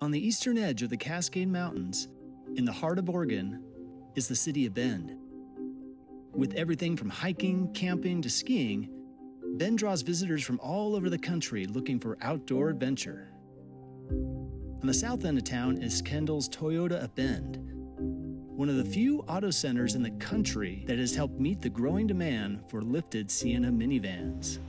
On the eastern edge of the Cascade Mountains, in the heart of Oregon, is the city of Bend. With everything from hiking, camping, to skiing, Bend draws visitors from all over the country looking for outdoor adventure. On the south end of town is Kendall's Toyota of Bend, one of the few auto centers in the country that has helped meet the growing demand for lifted Sienna minivans.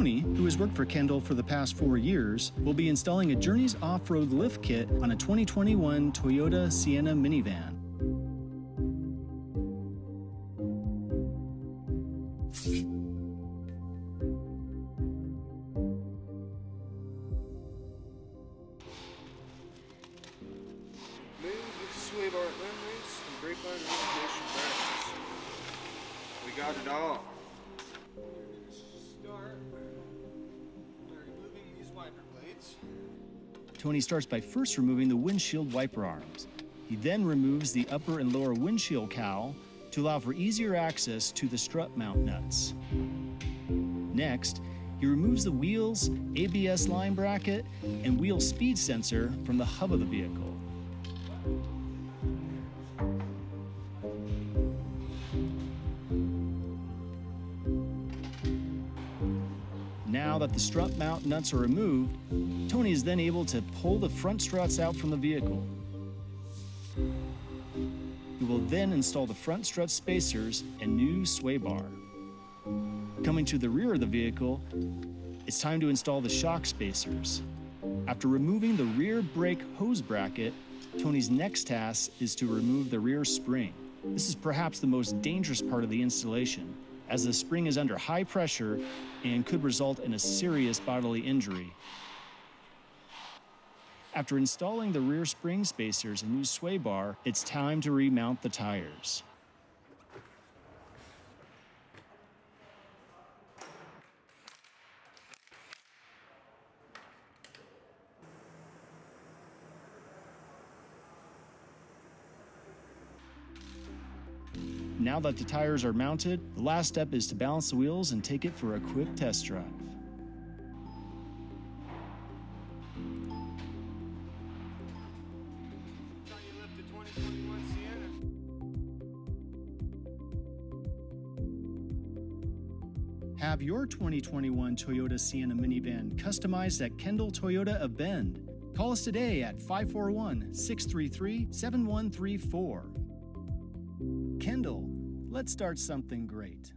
Tony, who has worked for Kendall for the past four years, will be installing a Journeys off road lift kit on a 2021 Toyota Sienna minivan. We got it all. Wiper blades. Tony starts by first removing the windshield wiper arms. He then removes the upper and lower windshield cowl to allow for easier access to the strut mount nuts. Next, he removes the wheels, ABS line bracket, and wheel speed sensor from the hub of the vehicle. That the strut mount nuts are removed, Tony is then able to pull the front struts out from the vehicle. He will then install the front strut spacers and new sway bar. Coming to the rear of the vehicle, it's time to install the shock spacers. After removing the rear brake hose bracket, Tony's next task is to remove the rear spring. This is perhaps the most dangerous part of the installation, as the spring is under high pressure and could result in a serious bodily injury. After installing the rear spring spacers and new sway bar, it's time to remount the tires. Now that the tires are mounted, the last step is to balance the wheels and take it for a quick test drive. How you lift the 2021 Sienna? Have your 2021 Toyota Sienna minivan customized at Kendall Toyota of Bend. Call us today at 541 633 7134. Kendall, let's start something great.